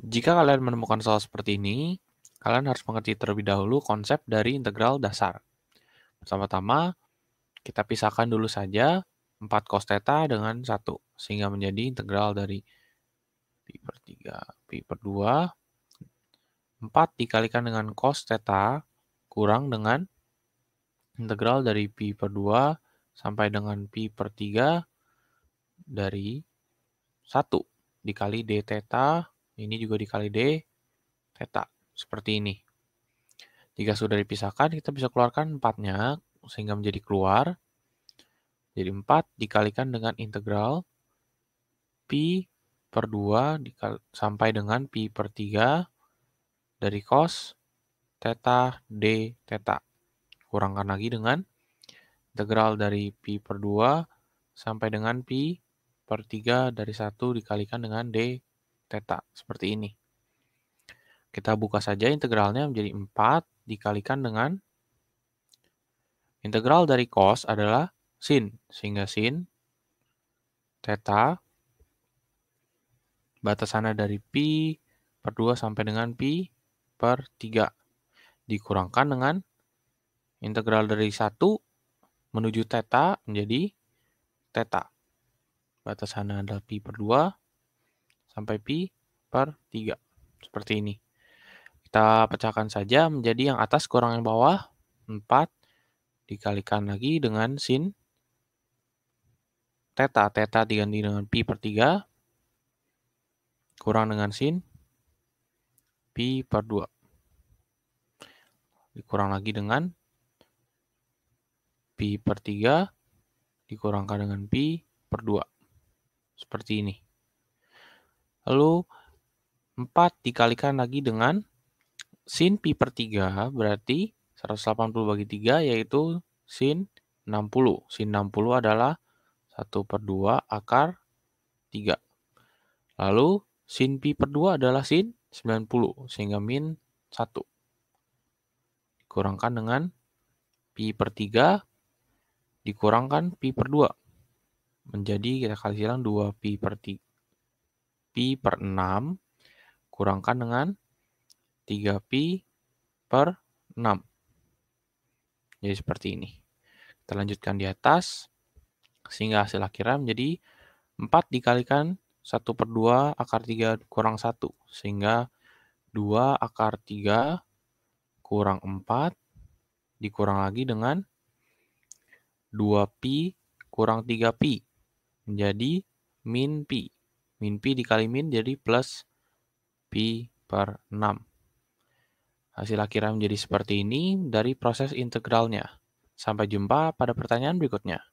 Jika kalian menemukan soal seperti ini, kalian harus mengerti terlebih dahulu konsep dari integral dasar. Pertama-tama, kita pisahkan dulu saja 4 cos theta dengan 1, sehingga menjadi integral dari pi per 3, pi per 2, 4 dikalikan dengan cos theta kurang dengan integral dari pi per 2 sampai dengan pi per 3 dari 1 dikali d theta ini juga dikali D, theta. Seperti ini. Jika sudah dipisahkan, kita bisa keluarkan 4-nya, sehingga menjadi keluar. Jadi 4 dikalikan dengan integral pi per 2 sampai dengan pi per 3 dari cos theta d theta. Kurangkan lagi dengan integral dari pi per 2 sampai dengan pi per 3 dari 1 dikalikan dengan d theta, seperti ini. Kita buka saja integralnya menjadi 4 dikalikan dengan integral dari cos adalah sin, sehingga sin theta batasannya dari pi per 2 sampai dengan pi per 3 dikurangkan dengan integral dari 1 menuju theta menjadi theta. Batasannya adalah pi per 2 sampai pi per 3. Seperti ini. Kita pecahkan saja menjadi yang atas kurang yang bawah. 4 dikalikan lagi dengan sin theta. Theta diganti dengan pi per 3. Kurang dengan sin pi per 2. Dikurang lagi dengan pi per 3 dikurangkan dengan pi per 2. Seperti ini. Lalu 4 dikalikan lagi dengan sin pi per 3 berarti 180 bagi 3 yaitu sin 60. Sin 60 adalah 1 per 2 akar 3. Lalu sin pi per 2 adalah sin 90 sehingga min 1. Dikurangkan dengan pi per 3 dikurangkan pi per 2. Menjadi kita kali silang 2 pi per 3 pi per 6 kurangkan dengan 3 pi per 6. Jadi seperti ini. Kita lanjutkan di atas, sehingga hasil akhirnya menjadi 4 dikalikan 1 per 2 akar 3 kurang 1. Sehingga 2 akar 3 kurang 4 dikurang lagi dengan 2 pi kurang 3 pi. Menjadi min pi. Min pi dikali min jadi plus pi per 6. Hasil akhirnya menjadi seperti ini dari proses integralnya. Sampai jumpa pada pertanyaan berikutnya.